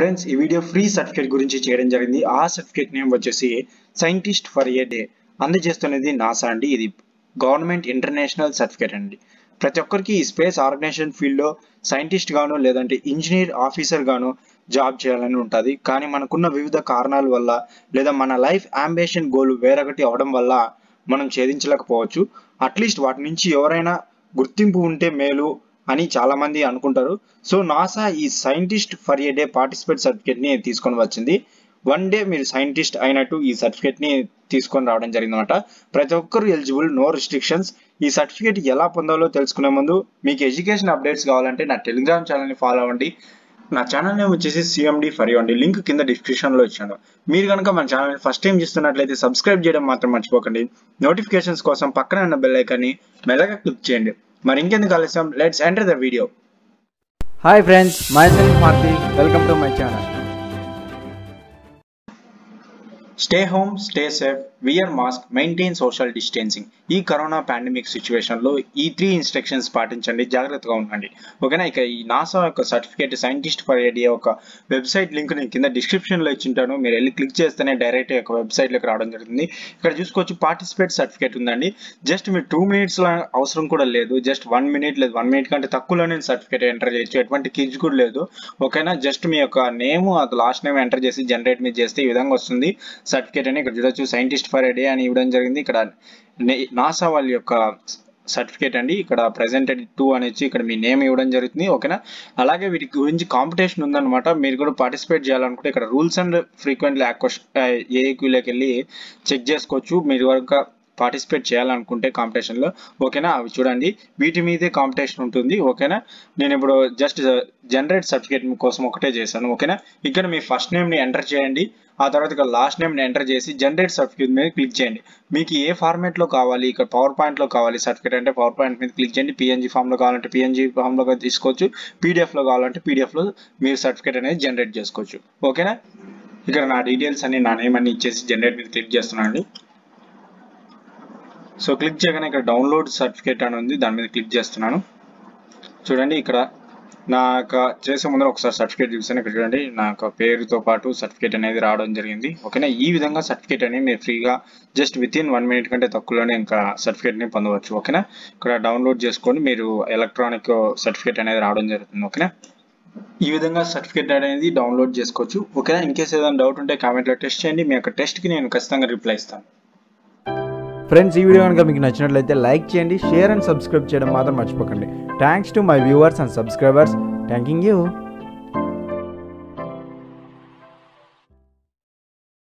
Friends ఈ video free certificate గురించి చేయడం జరిగింది. ఆ సర్టిఫికేట్ నేమ్ వచ్చేసి సైంటిస్ట్ ఫర్ ఏ డే అందజేస్తున్నది నాసా అండి. ఇది గవర్నమెంట్ ఇంటర్నేషనల్ సర్టిఫికేట్ అండి. ప్రతి ఒక్కరికి ఈ స్పేస్ ఆర్గనైజేషన్ ఫీల్డ్లో సైంటిస్ట్ గాను లేదంటే ఇంజనీర్ ఆఫీసర్ గాను జాబ్ చేయాలని ఉంటుంది. కానీ మనకున్న వివిధ కారణాల వల్ల లేదా మన లైఫ్ అంబిషన్ గోల్ వేరొకటి అవడం వల్ల మనం ఛేదించలేకపోవచ్చు. అట్లీస్ట్ వాటి నుంచి ఎవరైనా గుర్తింపు ఉంటే మేలు అని చాలా మంది అనుకుంటారు. సో నాసా ఈ scientist for a day participate సర్టిఫికేట్ని తీసుకొని వచ్చింది. వన్ డే మీరు సైంటిస్ట్ అయినట్టు ఈ సర్టిఫికేట్ని తీసుకొని రావడం జరిగిందనమాట ప్రతి ఒక్కరు ఎలిజిబుల్ నో రిస్ట్రిక్షన్స్. ఈ సర్టిఫికేట్ ఎలా పొందాలో తెలుసుకునే ముందు మీకు ఎడ్యుకేషన్ అప్డేట్స్ కావాలంటే నా టెలిగ్రామ్ ఛానల్ని ఫాలో అవ్వండి. నా ఛానల్ నేమ్ వచ్చేసి సిఎండి ఫర్ అండి. లింక్ కింద డిస్క్రిప్షన్లో ఇచ్చాను. మీరు కనుక మన ఛానల్ ఫస్ట్ టైం చూస్తున్నట్లయితే సబ్స్క్రైబ్ చేయడం మాత్రం మర్చిపోకండి. నోటిఫికేషన్స్ కోసం పక్కన ఉన్న బెల్ ఐకాన్ని మెల్లగా క్లిక్ చేయండి. మరి ఇంకెందుకు ఆలస్యం? Let's enter the video hi friends myself Marthi welcome to my channel stay home stay safe wear mask maintain social distancing ఈ కరోనా పాండమిక్ సిచ్యువేషన్లో ఈ త్రీ ఇన్స్ట్రక్షన్స్ పాటించండి జాగ్రత్తగా ఉండండి. ఓకేనా ఇక ఈ నాసా యొక్క సర్టిఫికేట్ సైంటిస్ట్ ఫర్ ఏడియా ఒక వెబ్సైట్ లింక్ నేను కింద డిస్క్రిప్షన్లో ఇచ్చింటాను. మీరు వెళ్ళి క్లిక్ చేస్తేనే డైరెక్ట్ యొక్క వెబ్సైట్లోకి రావడం జరుగుతుంది ఇక్కడ చూసుకోవచ్చు పార్టిసిపేట్ సర్టిఫికేట్ ఉందండి. జస్ట్ మీరు టూ మినిట్స్ అవసరం కూడా లేదు. జస్ట్ వన్ మినిట్ లేదు. వన్ మినిట్ కంటే తక్కువలోనే సర్టిఫికేట్ ఎంటర్ చేయొచ్చు. ఎటువంటి కిజ్ కూడా లేదు. ఓకేనా జస్ట్ మీ యొక్క నేమ్ అది లాస్ట్ నేమ్ ఎంటర్ చేసి జనరేట్ మీద చేస్తే ఈ విధంగా వస్తుంది. సర్టిఫికేట్ అని ఇక్కడ చూడొచ్చు. సైంటిస్ట్ ఫర్ ఏ డే అని ఇవ్వడం జరిగింది. ఇక్కడ నాసా వాళ్ళ యొక్క సర్టిఫికేట్ అండి. ఇక్కడ ప్రెజెంటెడ్ టూ అనేసి ఇక్కడ మీ నేమ్ ఇవ్వడం జరుగుతుంది. ఓకేనా? అలాగే వీటి గురించి కాంపిటీషన్ ఉందన్నమాట. మీరు కూడా పార్టిసిపేట్ చేయాలనుకుంటే ఇక్కడ రూల్స్ అండ్ ఫ్రీక్వెంట్లీ ఏక్యూలోకి వెళ్ళి చెక్ చేసుకోవచ్చు. మీరు కనుక పార్టిసిపేట్ చేయాలనుకుంటే కాంపిటీషన్లో ఓకేనా? అవి చూడండి. వీటి మీదే కాంపిటీషన్ ఉంటుంది ఓకేనా? నేను ఇప్పుడు జస్ట్ జనరేట్ సర్టిఫికేట్ కోసం ఒకటే చేశాను ఓకేనా? ఇక్కడ మీ ఫస్ట్ నేమ్ని ఎంటర్ చేయండి. ఆ తర్వాత ఇక్కడ లాస్ట్ నేమ్ని ఎంటర్ చేసి జనరేట్ సర్టిఫికేట్ మీద క్లిక్ చేయండి. మీకు ఏ ఫార్మాట్లో కావాలి? ఇక్కడ పవర్ పాయింట్లో కావాలి సర్టిఫికేట్ అంటే పవర్ పాయింట్ మీద క్లిక్ చేయండి. పిఎన్జీ ఫామ్లో కావాలంటే పిఎన్జీ ఫామ్లో తీసుకోవచ్చు. పీడిఎఫ్లో కావాలంటే పీడిఎఫ్లో మీరు సర్టిఫికేట్ అనేది జనరేట్ చేసుకోవచ్చు ఓకేనా? ఇక్కడ నా డీటెయిల్స్ అన్ని నా నేమ్ అన్ని ఇచ్చేసి జనరేట్ మీద క్లిక్ చేస్తున్నాను అండి. సో క్లిక్ చేయగానే ఇక్కడ డౌన్లోడ్ సర్టిఫికేట్ అని ఉంది. దాని మీద క్లిక్ చేస్తున్నాను. చూడండి ఇక్కడ నా యొక్క చేసే ముందర ఒకసారి సర్టిఫికేట్ చూసాను ఇక్కడ చూడండి నా యొక్క పేరుతో పాటు సర్టిఫికేట్ అనేది రావడం జరిగింది. ఓకేనా? ఈ విధంగా సర్టిఫికేట్ అనేది మీరు ఫ్రీగా just within one minute కంటే తక్కువలోనే ఇంకా సర్టిఫికేట్ని పొందవచ్చు. ఓకేనా? ఇక్కడ డౌన్లోడ్ చేసుకొని మీరు ఎలక్ట్రానిక్ సర్టిఫికేట్ అనేది రావడం జరుగుతుంది. ఓకేనా? ఈ విధంగా సర్టిఫికేట్ అనేది డౌన్లోడ్ చేసుకోవచ్చు. ఓకేనా? ఇన్ కేసు ఏదైనా డౌట్ ఉంటే కామెంట్లో టెస్ట్ చేయండి. మీ యొక్క టెస్ట్కి నేను ఖచ్చితంగా రిప్లై ఇస్తాను. ఫ్రెండ్స్ ఈ వీడియో కనుక మీకు నచ్చినట్లయితే లైక్ చేయండి షేర్ అండ్ సబ్స్క్రైబ్ చేయడం మాత్రం మర్చిపోకండి. Thanks to my viewers and subscribers thanking you